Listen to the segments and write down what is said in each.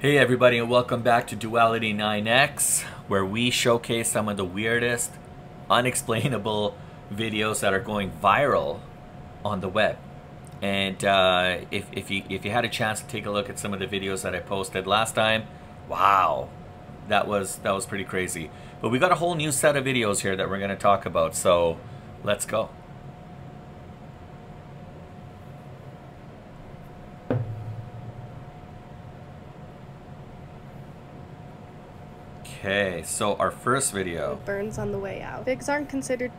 Hey everybody and welcome back to Duality 9X where we showcase some of the weirdest, unexplainable videos that are going viral on the web. And uh, if, if, you, if you had a chance to take a look at some of the videos that I posted last time, wow, that was, that was pretty crazy. But we got a whole new set of videos here that we're going to talk about, so let's go. Okay, so our first video. Burns on the way out. Figs aren't considered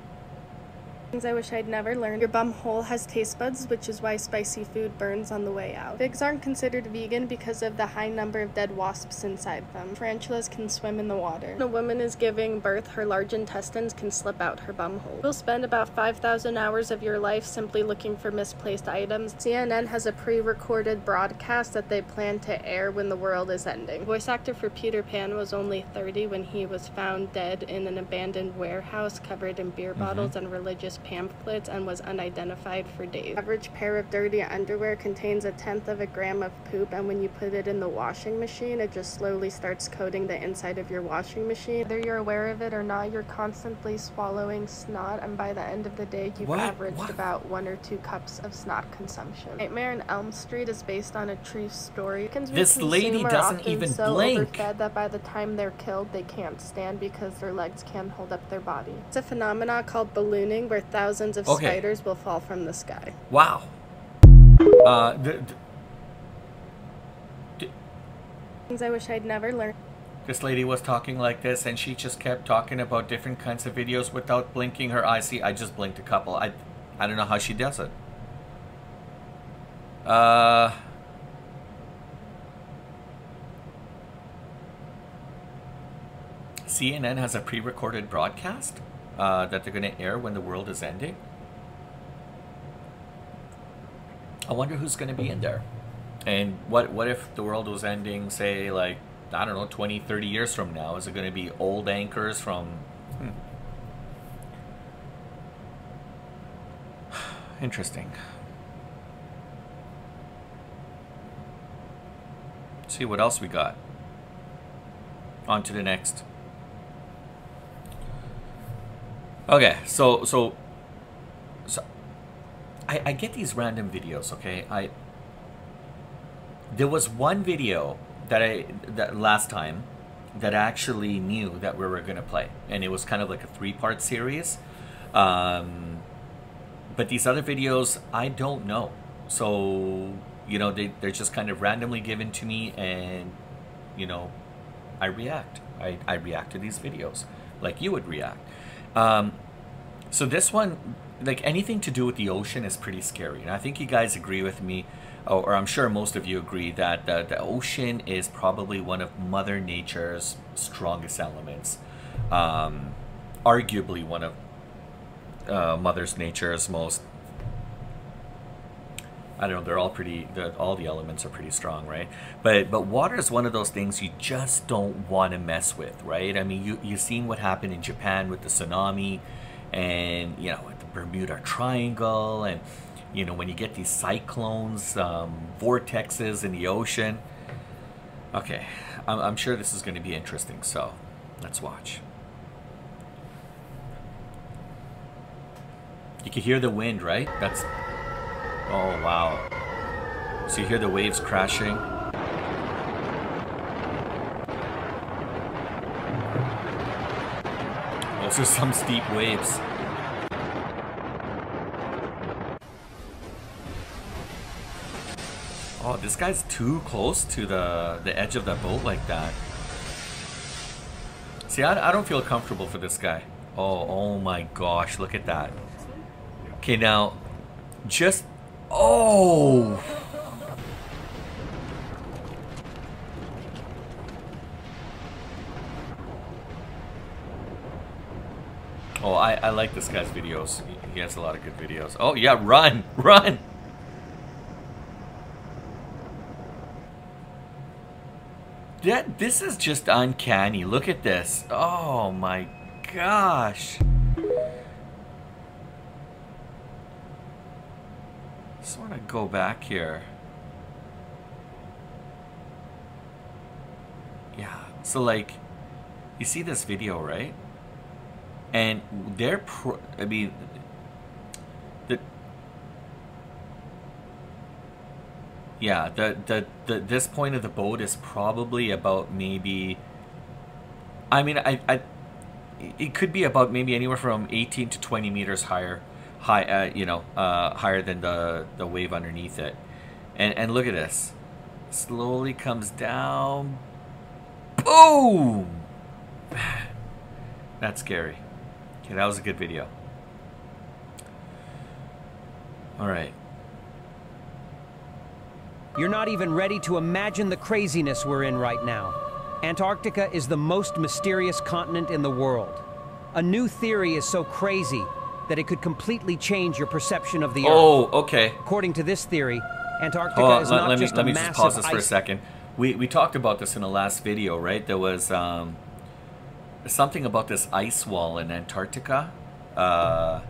Things I wish I'd never learned. Your bum hole has taste buds, which is why spicy food burns on the way out. Figs aren't considered vegan because of the high number of dead wasps inside them. Tarantulas can swim in the water. When a woman is giving birth, her large intestines can slip out her bum hole. You'll spend about 5,000 hours of your life simply looking for misplaced items. CNN has a pre-recorded broadcast that they plan to air when the world is ending. Voice actor for Peter Pan was only 30 when he was found dead in an abandoned warehouse covered in beer mm-hmm. bottles and religious pamphlets and was unidentified for days. Average pair of dirty underwear contains a tenth of a gram of poop and when you put it in the washing machine it just slowly starts coating the inside of your washing machine. Whether you're aware of it or not, you're constantly swallowing snot and by the end of the day you've what? averaged what? about one or two cups of snot consumption. Nightmare in Elm Street is based on a true story. This lady doesn't even so blink. overfed that by the time they're killed they can't stand because their legs can't hold up their body. It's a phenomenon called ballooning where thousands of okay. spiders will fall from the sky. Wow. Uh, Things I wish I'd never learned. This lady was talking like this, and she just kept talking about different kinds of videos without blinking her eyes. See, I just blinked a couple. I, I don't know how she does it. Uh. CNN has a pre-recorded broadcast uh, that they're going to air when the world is ending. I wonder who's going to be in there. And what what if the world was ending, say, like, I don't know, 20, 30 years from now? Is it going to be old anchors from... Hmm. Interesting. Let's see what else we got. On to the next. Okay, so so so I, I get these random videos, okay? I there was one video that I that last time that I actually knew that we were gonna play, and it was kind of like a three-part series. Um, but these other videos, I don't know. So you know, they they're just kind of randomly given to me, and you know, I react. I I react to these videos like you would react. Um, so this one, like anything to do with the ocean, is pretty scary, and I think you guys agree with me, or, I'm sure most of you agree that the, the ocean is probably one of Mother Nature's strongest elements. Um, arguably one of uh, Mother's Nature's most I don't know. They're all pretty. all the elements are pretty strong, right? But but water is one of those things you just don't want to mess with, right? I mean, you you've seen what happened in Japan with the tsunami, and you know the Bermuda Triangle, and you know when you get these cyclones, um, vortexes in the ocean. Okay, I'm, I'm sure this is going to be interesting. So let's watch. You can hear the wind, right? That's Oh, wow. So you hear the waves crashing? Those are some steep waves. Oh, this guy's too close to the, the edge of the boat like that. See, I, I don't feel comfortable for this guy. Oh, oh my gosh, look at that. Okay, now, just Oh! Oh, I, I like this guy's videos. He has a lot of good videos. Oh, yeah, run! Run! That, this is just uncanny. Look at this. Oh, my gosh. just want to go back here. Yeah, so like, you see this video, right? And they're pro- I mean, the yeah, the, the the this point of the boat is probably about maybe. I mean, I I it could be about maybe anywhere from 18 to 20 meters higher high uh, you know uh, higher than the the wave underneath it. And and look at this. Slowly comes down. Boom! That's scary. Okay that was a good video. All right. You're not even ready to imagine the craziness we're in right now. Antarctica is the most mysterious continent in the world. A new theory is so crazy that it could completely change your perception of the Earth. oh okay According to this theory, Antarctica on, is let, not let me just let a me massive just pause this for a second. We we talked about this in the last video, right? There was um, something about this ice wall in Antarctica, uh,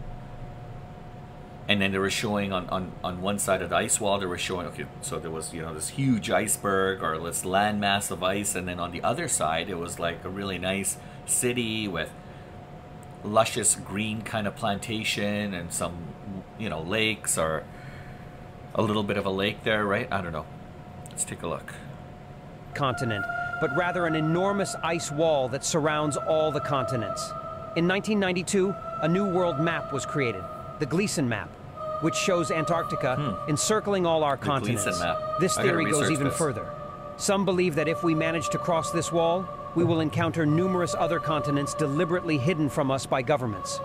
and then they were showing on, on on one side of the ice wall, they were showing okay, so there was you know this huge iceberg or this landmass of ice, and then on the other side, it was like a really nice city with luscious green kind of plantation and some you know lakes or a little bit of a lake there, right? I don't know. Let's take a look. continent, but rather an enormous ice wall that surrounds all the continents. In 1992, a new world map was created, the Gleason map, which shows Antarctica encircling all our Hmm. The continents. This theory goes even this. further. Some believe that if we manage to cross this wall, we will encounter numerous other continents deliberately hidden from us by governments.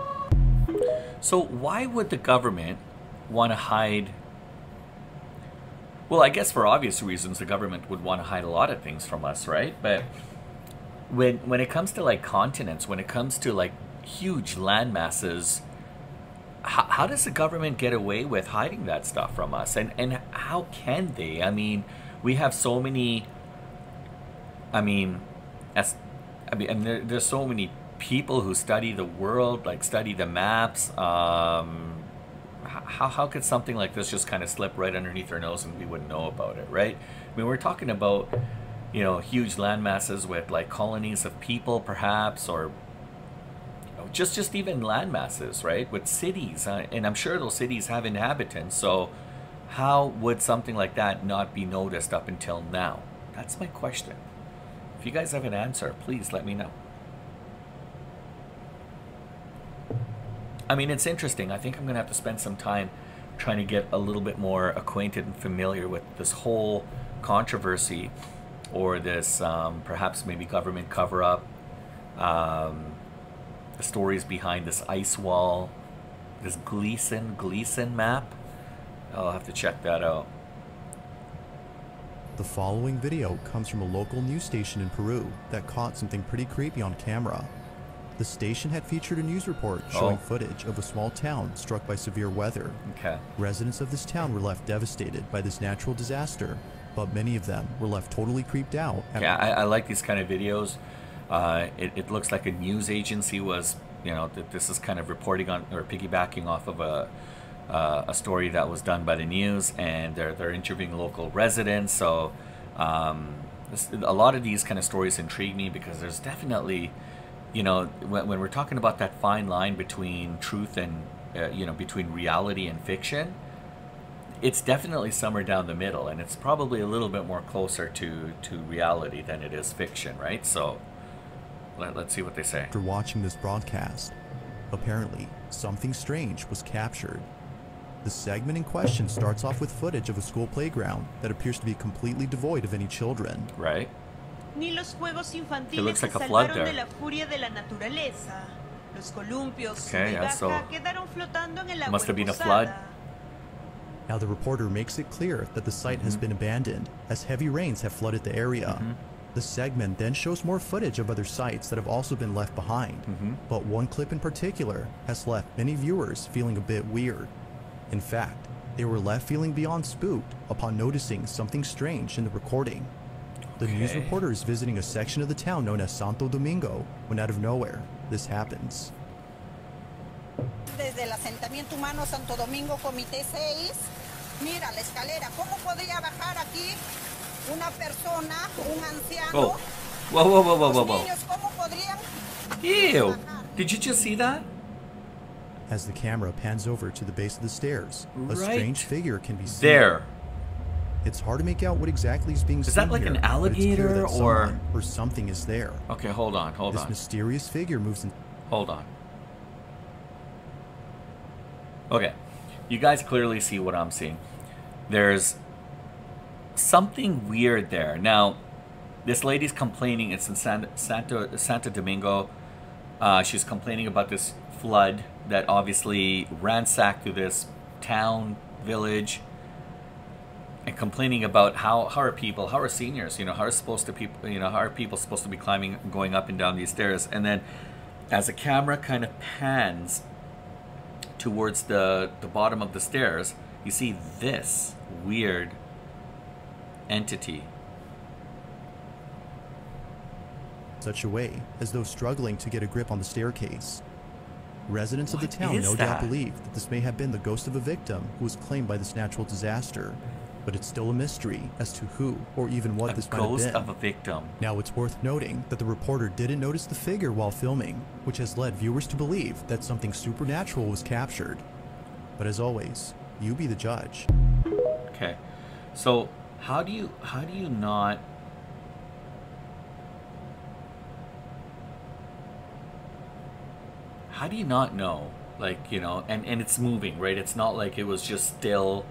So why would the government want to hide? Well, I guess for obvious reasons, the government would want to hide a lot of things from us, right? But when when it comes to like continents, when it comes to like huge land masses, how, how does the government get away with hiding that stuff from us? And and how can they? I mean, we have so many. I mean, as I mean, and there, there's so many people who study the world, like study the maps. Um, how how could something like this just kind of slip right underneath our nose and we wouldn't know about it, right? I mean, we're talking about you know huge land masses with like colonies of people, perhaps, or you know, just just even land masses, right? With cities, uh, and I'm sure those cities have inhabitants. So, how would something like that not be noticed up until now? That's my question. If you guys have an answer, please let me know. I mean, it's interesting. I think I'm going to have to spend some time trying to get a little bit more acquainted and familiar with this whole controversy or this um, perhaps maybe government cover up, um, the stories behind this ice wall, this Gleason Gleason map. I'll have to check that out. The following video comes from a local news station in Peru that caught something pretty creepy on camera. The station had featured a news report showing Oh. footage of a small town struck by severe weather. Okay. Residents of this town were left devastated by this natural disaster, but many of them were left totally creeped out. Yeah, I, I like these kind of videos. Uh, it, it looks like a news agency was, you know, that this is kind of reporting on or piggybacking off of a uh, a story that was done by the news, and they're they're interviewing local residents. So um, a lot of these kind of stories intrigue me because there's definitely, you know, when, when we're talking about that fine line between truth and uh, you know between reality and fiction it's definitely somewhere down the middle and it's probably a little bit more closer to to reality than it is fiction right so let, let's see what they say After watching this broadcast, apparently something strange was captured. The segment in question starts off with footage of a school playground that appears to be completely devoid of any children. right Ni los juegos infantiles It looks se like a flood salvaron there. de la furia de la naturaleza. Los columpios Okay, y yeah, baja so quedaron flotando en el agua must have been a flood. Now, the reporter makes it clear that the site has mm-hmm. been abandoned as heavy rains have flooded the area. Mm-hmm. The segment then shows more footage of other sites that have also been left behind, mm-hmm. but one clip in particular has left many viewers feeling a bit weird. In fact, they were left feeling beyond spooked upon noticing something strange in the recording. The news Okay. reporter is visiting a section of the town known as Santo Domingo when out of nowhere, this happens. desde el asentamiento humano Santo Domingo Comité 6. Mira la escalera, ¿cómo podría bajar aquí una persona, un anciano? Oh. Whoa, whoa, whoa, whoa, whoa, whoa. niños, ¿cómo podrían Ew. Did you just see that? As the camera pans over to the base of the stairs, a strange figure can be seen. There. It's hard to make out what exactly is being Is seen that like here, an but it's clear alligator or- or something is there. Okay, hold on, hold this on. This mysterious figure moves in Hold on. Okay. You guys clearly see what I'm seeing. There's something weird there. Now, this lady's complaining. It's in San, Santo, Santo Domingo. Uh, she's complaining about this flood that obviously ransacked through this town, village, and complaining about how, how are people, how are seniors, you know, how are supposed to people, you know, how are people supposed to be climbing, going up and down these stairs, and then as the camera kind of pans towards the the bottom of the stairs, you see this weird entity. such a way as though struggling to get a grip on the staircase. Residents of the town no doubt believe that this may have been the ghost of a victim who was claimed by this natural disaster, but it's still a mystery as to who or even what a this might have ghost been. of a victim. Now, it's worth noting that the reporter didn't notice the figure while filming, which has led viewers to believe that something supernatural was captured. But as always, you be the judge. Okay. So how do you how do you not how do you not know? Like you know and and it's moving right? It's not like it was just still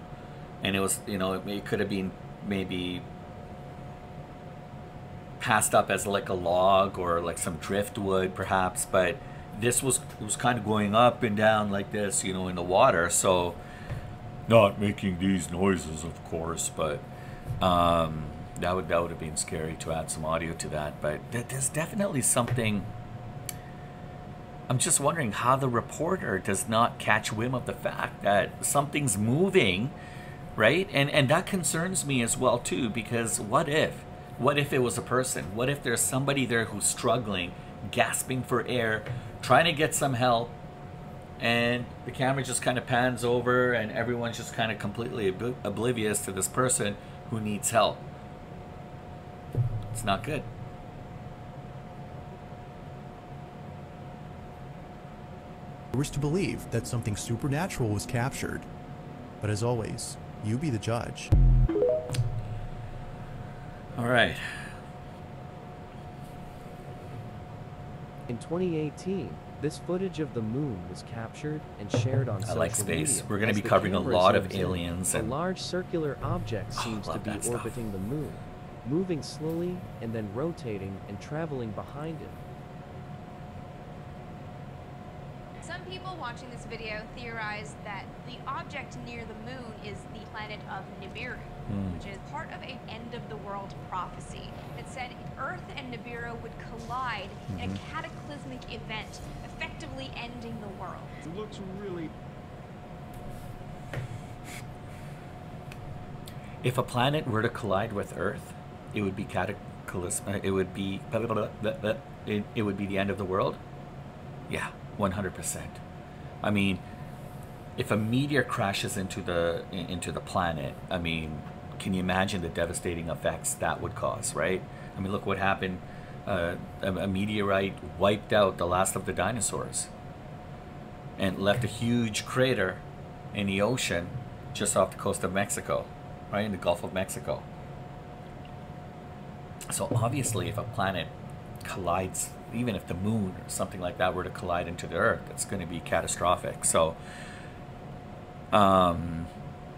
and it was you know it, it could have been maybe passed up as like a log or like some driftwood perhaps but this was was kind of going up and down like this you know in the water. So not making these noises of course but um that would that would have been scary to add some audio to that but th- there's definitely something I'm just wondering how the reporter does not catch whim of the fact that something's moving, right? And and that concerns me as well too because what if what if it was a person? What if there's somebody there who's struggling, gasping for air, trying to get some help and the camera just kind of pans over and everyone's just kind of completely ob- oblivious to this person who needs help. It's not good. Viewers to believe that something supernatural was captured. But as always, you be the judge. All right. In 2018, this footage of the moon was captured and shared on I social like space. media. We're gonna be covering a lot of zooms in, aliens A large circular object Oh, seems to be that stuff. orbiting the moon, moving slowly and then rotating and traveling behind it. Some people watching this video theorize that the object near the moon is the planet of Nibiru, Hmm. which is part of an end of the world prophecy that said Earth and Nibiru would collide in Mm-hmm. a cataclysmic event, effectively ending the world. It looks really If a planet were to collide with Earth, it would be cataclysmic. It would be it, it would be the end of the world. Yeah, one hundred percent. I mean, if a meteor crashes into the into the planet, I mean, can you imagine the devastating effects that would cause? Right? I mean, look what happened. Uh, a, a meteorite wiped out the last of the dinosaurs, and left a huge crater in the ocean just off the coast of Mexico, right in the Gulf of Mexico. So obviously, if a planet collides, even if the moon or something like that were to collide into the Earth, it's going to be catastrophic. So, um,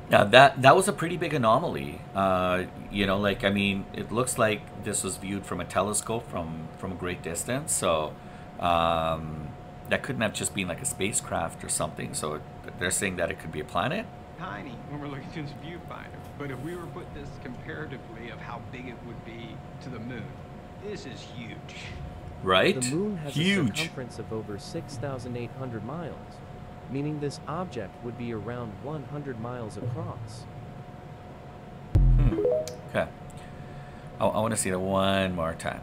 now that that was a pretty big anomaly. Uh, you know, like I mean, it looks like this was viewed from a telescope from from a great distance. So, um, that couldn't have just been like a spacecraft or something. So they're saying that it could be a planet. tiny when we're looking through this viewfinder. But if we were put this comparatively of how big it would be to the moon, this is huge. Right? The moon has a circumference of over 6,800 miles, meaning this object would be around 100 miles across. Hmm. Okay. I, I want to see it one more time.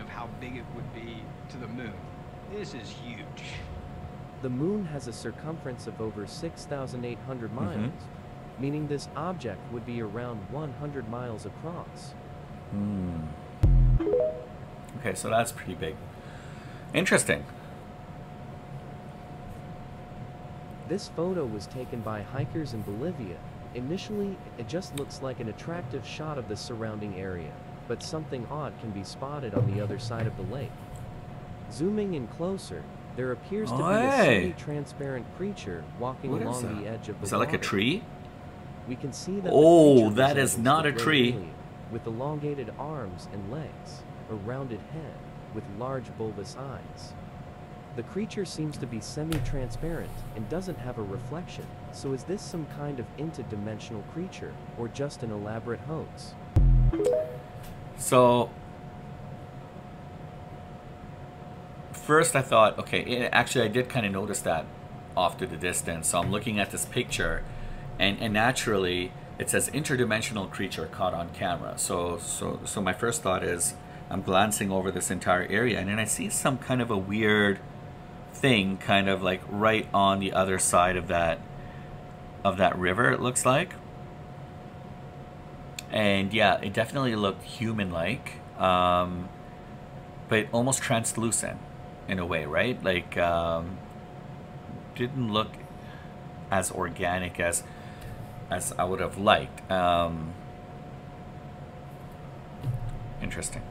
Of how big it would be to the moon, this is huge. The moon has a circumference of over 6,800 miles, meaning this object would be around 100 miles across. Hmm. Okay, so that's pretty big. Interesting. This photo was taken by hikers in Bolivia. Initially, it just looks like an attractive shot of the surrounding area, but something odd can be spotted on the other side of the lake. Zooming in closer, there appears to be a Hey. semi-transparent creature walking What along the edge of the Is that like a tree? We can see that Oh, that is not a tree. alien, with elongated arms and legs, a rounded head, with large bulbous eyes. The creature seems to be semi-transparent and doesn't have a reflection, so is this some kind of interdimensional creature, or just an elaborate hoax? So first I thought, okay, eh, actually I did kind of notice that off to the distance. So I'm looking at this picture and, and naturally it says interdimensional creature caught on camera. So so so my first thought is I'm glancing over this entire area and then I see some kind of a weird thing kind of like right on the other side of that of that river it looks like and yeah, it definitely looked human-like, um, but almost translucent in a way, right? Like, um, didn't look as organic as as I would have liked. Um, interesting.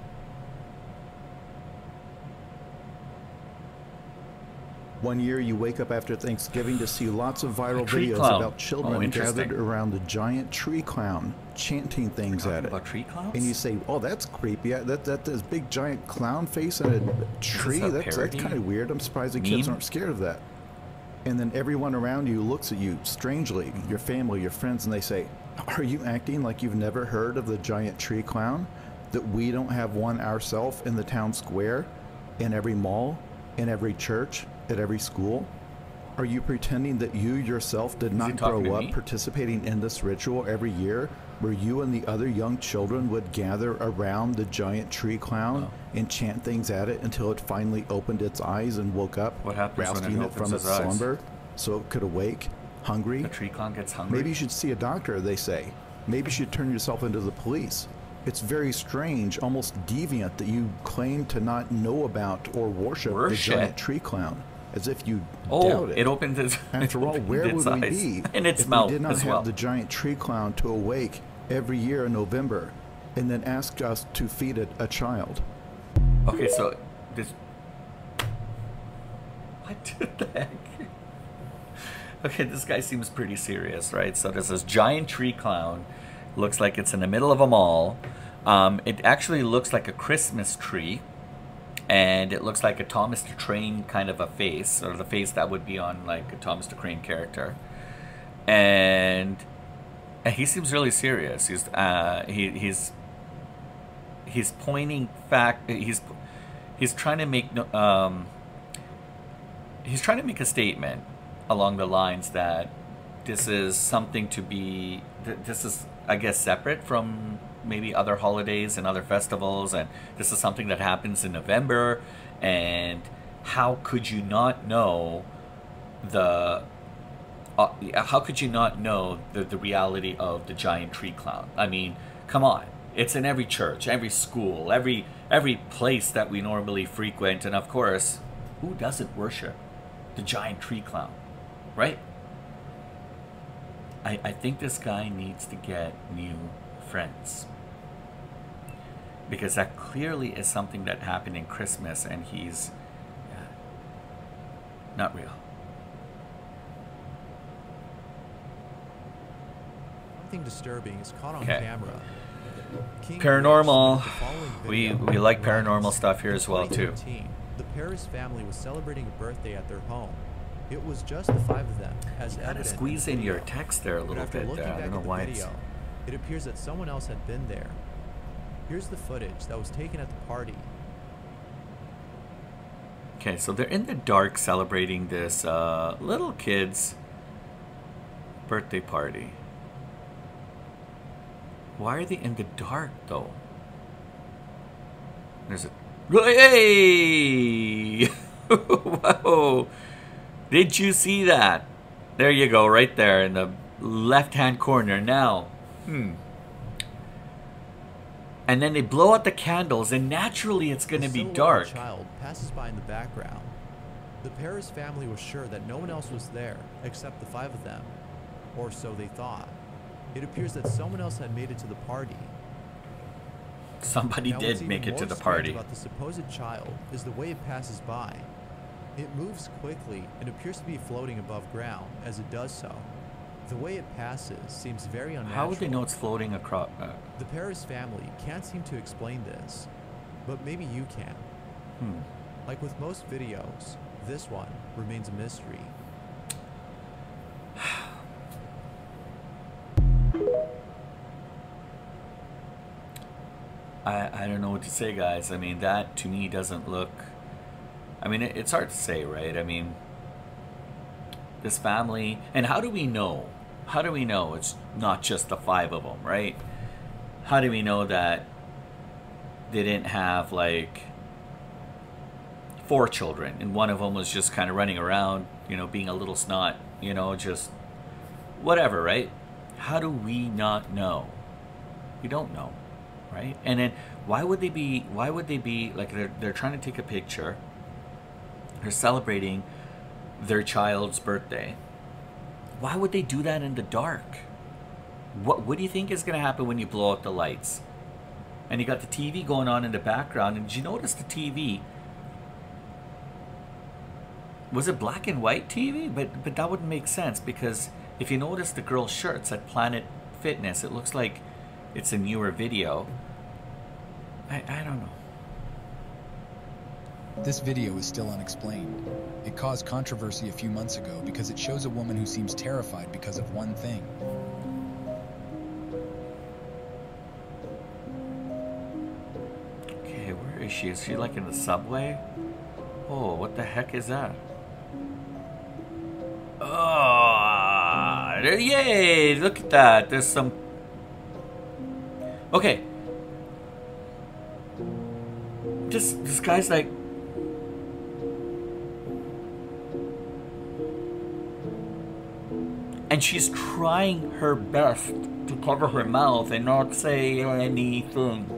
One year, you wake up after Thanksgiving to see lots of viral videos clown. about Oh, children interesting. gathered around the giant tree clown, chanting things at it. about tree clowns? And you say, "Oh, that's creepy. Yeah, That that this big giant clown face and a tree. a That's, that's kind of weird. I'm surprised the kids aren't scared of that." And then everyone around you looks at you strangely, your family, your friends, and they say, "Are you acting like you've never heard of the giant tree clown? That we don't have one ourselves in the town square, in every mall, in every church, at every school?" Are you pretending that you yourself did not grow up me? participating in this ritual every year where you and the other young children would gather around the giant tree clown Oh. and chant things at it until it finally opened its eyes and woke up, What happens when it rousing it from its its slumber so it could awake, hungry? The tree clown gets hungry. Maybe you should see a doctor, they say. Maybe you should turn yourself into the police. It's very strange, almost deviant, that you claim to not know about or worship, Worship? the giant tree clown, as if you Oh, doubt it. it opens its After all, where its would we eyes. be in its if mouth we did not as have well? the giant tree clown to awake every year in November, and then ask us to feed it a child? Okay, so this. What the heck? Okay, this guy seems pretty serious, right? So there's this giant tree clown. Looks like it's in the middle of a mall. Um, it actually looks like a Christmas tree, and it looks like a Thomas the Train kind of a face, or the face that would be on like a Thomas the Train character. And he seems really serious. He's uh, he, he's he's pointing fact he's he's trying to make um he's trying to make a statement along the lines that this is something to be th- this is i guess separate from maybe other holidays and other festivals and this is something that happens in november and how could you not know the uh, how could you not know the, the reality of the giant tree clown? I mean, come on. It's in every church, every school, every every place that we normally frequent, and of course, who doesn't worship the giant tree clown, right? I, I think this guy needs to get new friends. Because that clearly is something that happened in Christmas and he's yeah, not real. Something disturbing is caught on Okay. camera. King Paranormal. Rich, the following We we like paranormal stuff here as well too. 2013, The Paris family was celebrating a birthday at their home. It was just the five of them, as You gotta squeeze in your text there a little bit. Uh, I don't know why it's. video, it appears that someone else had been there. Here's the footage that was taken at the party. Okay, so they're in the dark celebrating this uh, little kid's birthday party. Why are they in the dark though? There's a. Hey! Whoa! Did you see that? There you go, right there in the left hand corner. Now, hmm. And then they blow out the candles, and naturally it's going to be dark. child passes by in the background. The Paris family was sure that no one else was there except the five of them, or so they thought. It appears that someone else had made it to the party. Somebody Now, did make it to the party. About the supposed child is the way it passes by. It moves quickly and appears to be floating above ground as it does so. The way it passes seems very unnatural. How would they know it's floating across? Uh, The Paris family can't seem to explain this, but maybe you can. hmm. Like with most videos, this one remains a mystery. I, I don't know what to say, guys. I mean, that to me doesn't look. I mean, it, it's hard to say, right? I mean, this family. And how do we know? How do we know it's not just the five of them, right? How do we know that they didn't have, like, four children and one of them was just kind of running around, you know, being a little snot, you know, just whatever, right? How do we not know? We don't know right? And then why would they be why would they be like they're they're trying to take a picture. They're celebrating their child's birthday. Why would they do that in the dark? What what do you think is going to happen when you blow out the lights? And you got the TV going on in the background and did you notice the TV was it black and white TV? But but that wouldn't make sense because if you notice the girl's shirts at Planet Fitness, it looks like it's a newer video. I, I don't know. This video is still unexplained. It caused controversy a few months ago because it shows a woman who seems terrified because of one thing. Okay, where is she? Is she like in the subway? Oh, what the heck is that? Oh, yay! Look at that. There's some. Okay. Guy's like. And she's trying her best to cover her mouth and not say anything.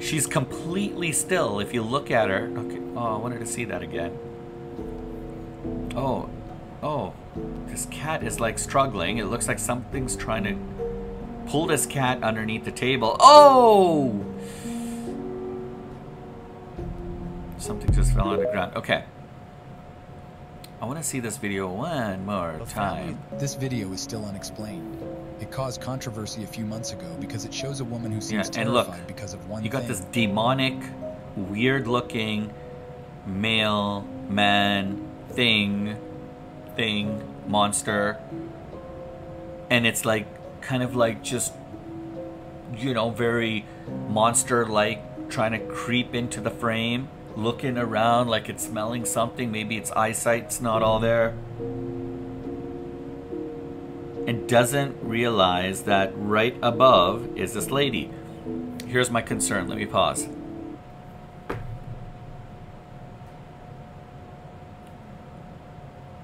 She's completely still. If you look at her, okay. Oh, I wanted to see that again. Oh, oh, this cat is like struggling. It looks like something's trying to pull this cat underneath the table. Oh! Something just fell on the ground. Okay. I want to see this video one more time. This video is still unexplained. It caused controversy a few months ago because it shows a woman who seems Yeah, and look, terrified because of one You got thing. this demonic, weird looking male man thing, thing, monster. And it's like, kind of like just, you know, very monster like, trying to creep into the frame, looking around like it's smelling something. Maybe its eyesight's not all there. And doesn't realize that right above is this lady. Here's my concern. Let me pause.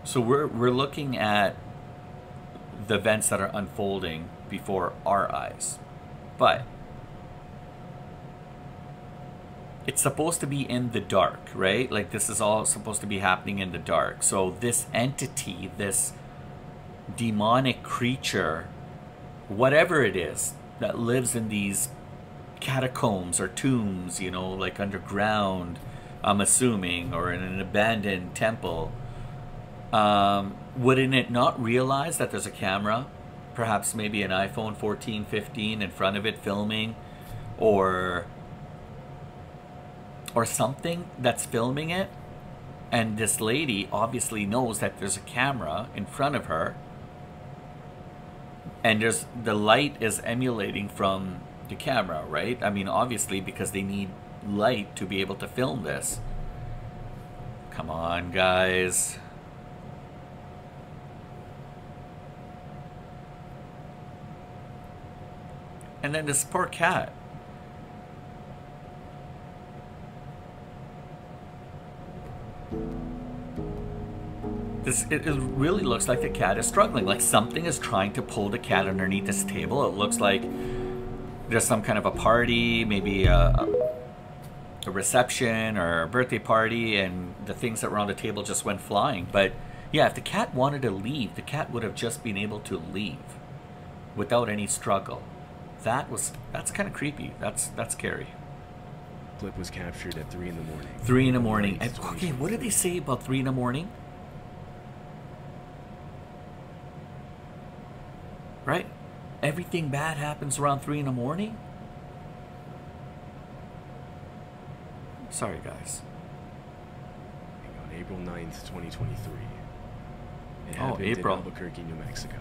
So we're we're looking at the events that are unfolding before our eyes. But it's supposed to be in the dark, right? Like this is all supposed to be happening in the dark. So this entity, this demonic creature, whatever it is that lives in these catacombs or tombs, you know, like underground, I'm assuming, or in an abandoned temple, um, wouldn't it not realize that there's a camera? Perhaps maybe an iPhone 14, 15 in front of it filming, or or something that's filming it. And this lady obviously knows that there's a camera in front of her. And there's the light is emulating from the camera, right? I mean, obviously because they need light to be able to film this. Come on, guys. And then this poor cat. This, it, it really looks like the cat is struggling. Like something is trying to pull the cat underneath this table. It looks like there's some kind of a party, maybe a, a reception or a birthday party, and the things that were on the table just went flying. But yeah, if the cat wanted to leave, the cat would have just been able to leave without any struggle. That was that's kind of creepy. That's that's scary. Clip was captured at three in the morning. Three in the morning. And, okay, what did they say about three in the morning? Right? Everything bad happens around three in the morning? Sorry, guys. On April 9th, 2023. It Oh, happened April. in Albuquerque, New Mexico.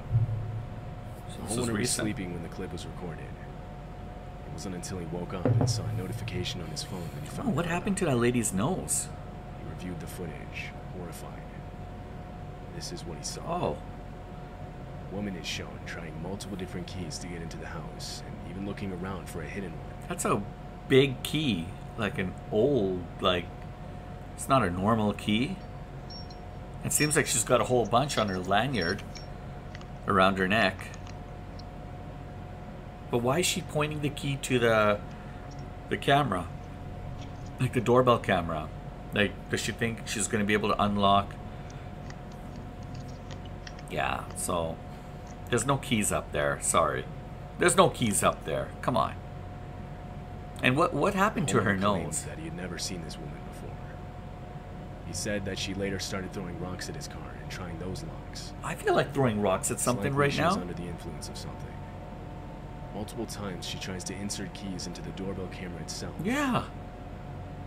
So The this is homeowner was recent. sleeping when the clip was recorded. It wasn't until he woke up and saw a notification on his phone that he found. Oh, what happened to that lady's nose? He reviewed the footage, horrified. This is what he saw. Oh. A woman is shown trying multiple different keys to get into the house and even looking around for a hidden one. That's a big key. Like an old, like, it's not a normal key. It seems like she's got a whole bunch on her lanyard around her neck. But why is she pointing the key to the the camera? Like the doorbell camera. Like, does she think she's going to be able to unlock? Yeah, so there's no keys up there. Sorry. There's no keys up there. Come on. And what what happened to her nose? That he had never seen this woman before. He said that she later started throwing rocks at his car and trying those locks. I feel like throwing rocks at something right now. under the influence of something. Multiple times she tries to insert keys into the doorbell camera itself. Yeah.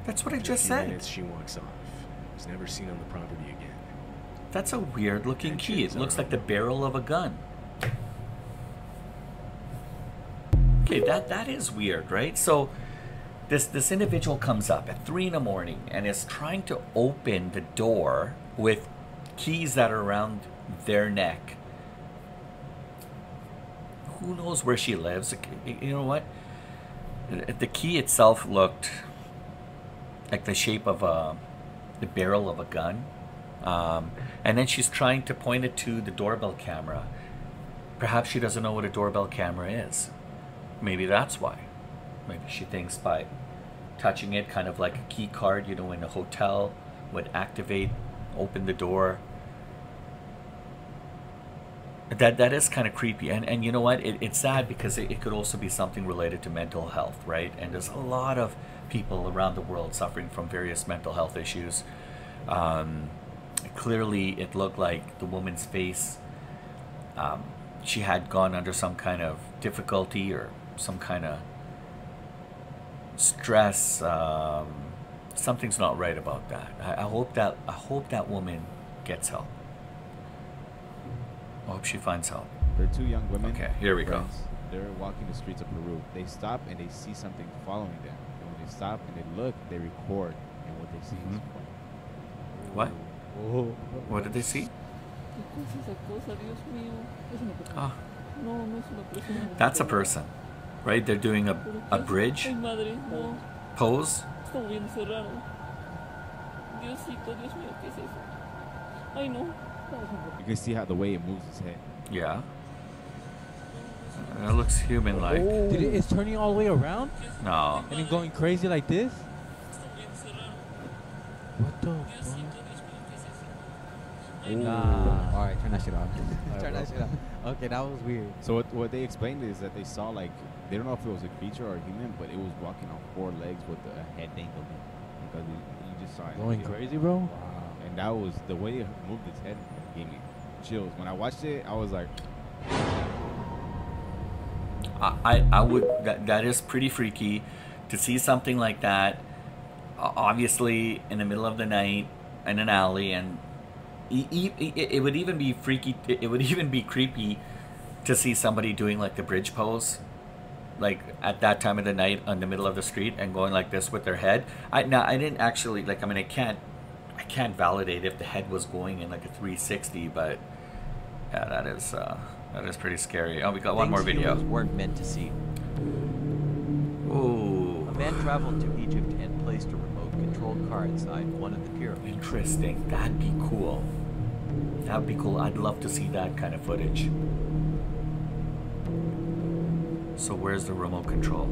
That's what I In just few said. Minutes she walks off. Was never seen on the property again. That's a weird looking key. It looks like the barrel of a gun. Okay, that that is weird, right? So this this individual comes up at three in the morning and is trying to open the door with keys that are around their neck. Who knows where she lives? You know what? The key itself looked like the shape of a the barrel of a gun. Um, and then she's trying to point it to the doorbell camera. Perhaps she doesn't know what a doorbell camera is. Maybe that's why. Maybe she thinks by touching it, kind of like a key card, you know, in a hotel, would activate, open the door. That that is kind of creepy, and and you know what? It, it's sad because it, it could also be something related to mental health, right? And there's a lot of people around the world suffering from various mental health issues. Um, clearly, it looked like the woman's face. Um, she had gone under some kind of difficulty or some kind of stress. Um, something's not right about that. I, I hope that I hope that woman gets help. I hope she finds help. They're two young women. Okay, here we go. They're walking the streets of Peru. They stop and they see something following them. And when they stop and they look, they record, and what they see is What? Oh. What did they see? Ah. That's a person, right? They're doing a, a bridge Ay, madre, no. pose. Está volviéndose raro. Diosito, Dios mío, ¿qué es eso? Ay, no. You can see how the way it moves his head. Yeah. That looks human-like. Oh. Did it, it's turning all the way around? No. And then going crazy like this? What the Nah. Alright, turn that shit off. Turn that shit off. Okay, that was weird. So what, what they explained is that they saw like they don't know if it was a creature or a human, but it was walking on four legs with a head dangling because you, you just saw it Going crazy, bro? Wow. And that was the way it moved its head gave me chills. When I watched it, I was like, I, I, would that, that is pretty freaky to see something like that obviously in the middle of the night in an alley and it would even be freaky it would even be creepy to see somebody doing like the bridge pose like at that time of the night on the middle of the street and going like this with their head i now i didn't actually like i mean i can't i can't validate if the head was going in like a 360 but yeah that is uh that is pretty scary oh we got one more Things video weren't meant to see. Ooh. A man traveled to Egypt and placed a remote controlled car inside one of the pyramids. Interesting. That'd be cool. That would be cool. I'd love to see that kind of footage. So where's the remote control?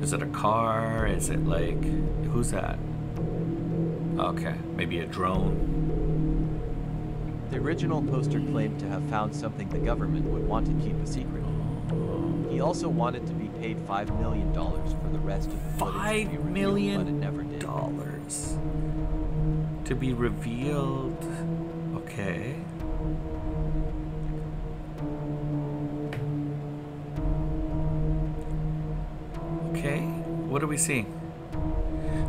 Is it a car? Is it like who's that? Okay, maybe a drone. The original poster claimed to have found something the government would want to keep a secret. He also wanted to be paid $5 million for the rest of the footage to Five be revealed, million but it never did. dollars to be revealed. Okay. What are we seeing?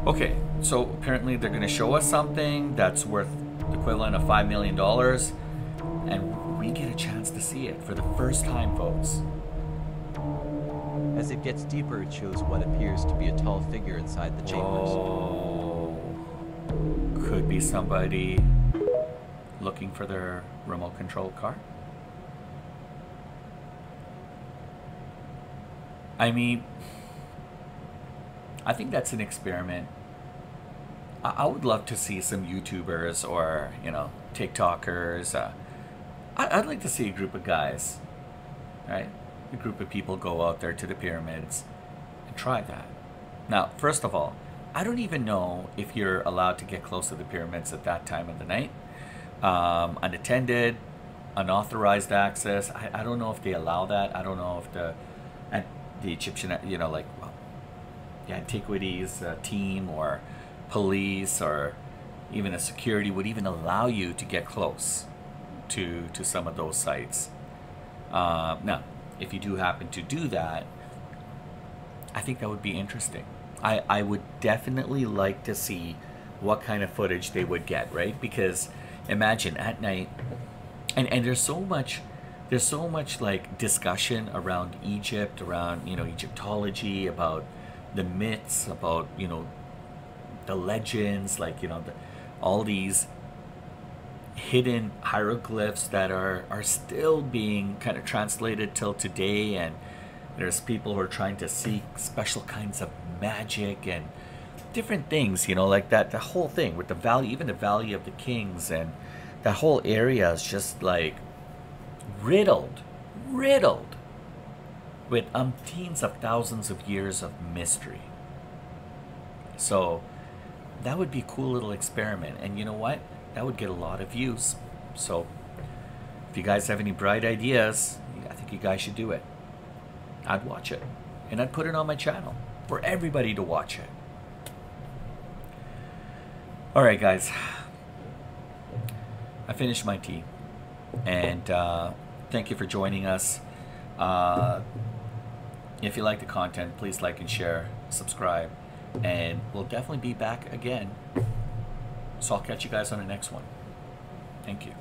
Okay, so apparently they're going to show us something that's worth the equivalent of $5 million, and we get a chance to see it for the first time, folks. As it gets deeper, it shows what appears to be a tall figure inside the chambers. Oh, could be somebody looking for their remote control car. I mean, I think that's an experiment. I, I would love to see some YouTubers or, you know, TikTokers. Uh, I, I'd like to see a group of guys, right? A group of people go out there to the pyramids and try that. Now, first of all, I don't even know if you're allowed to get close to the pyramids at that time of the night. Um, unattended, unauthorized access. I, I don't know if they allow that. I don't know if the the Egyptian, you know, like antiquities uh, team or police or even a security would even allow you to get close to to some of those sites. Uh, now, if you do happen to do that, I think that would be interesting. I, I would definitely like to see what kind of footage they would get, right? Because imagine at night, and, and there's so much, there's so much like discussion around Egypt, around, you know, Egyptology, about the myths, about, you know, the legends, like, you know, the, all these hidden hieroglyphs that are, are still being kind of translated till today and there's people who are trying to seek special kinds of magic and different things you know like that the whole thing with the valley even the valley of the kings and that whole area is just like riddled riddled with um umpteens of thousands of years of mystery so that would be a cool little experiment and you know what that would get a lot of views so if you guys have any bright ideas i think you guys should do it I'd watch it. And I'd put it on my channel for everybody to watch it. All right, guys. I finished my tea. And uh, thank you for joining us. Uh, if you like the content, please like and share, subscribe. And we'll definitely be back again. So I'll catch you guys on the next one. Thank you.